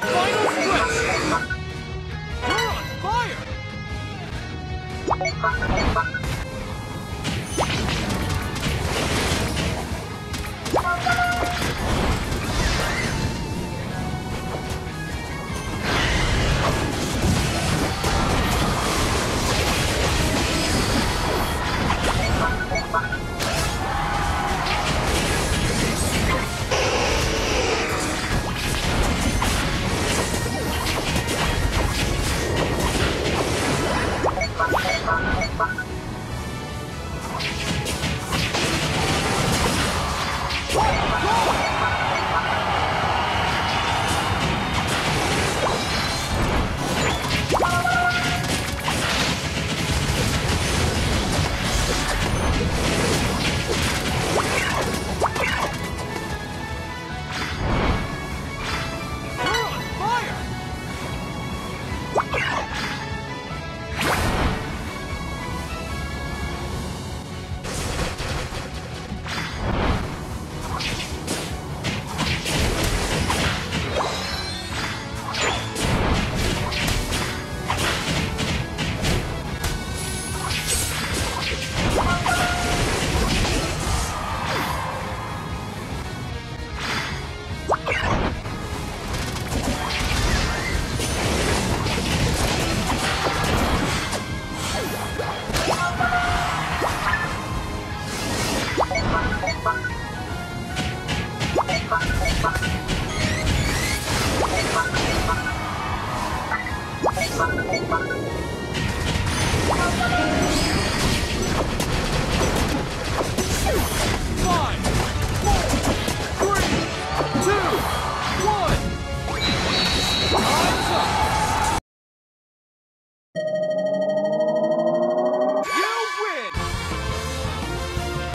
the final stretch! You're on fire! Thank you. Thank you.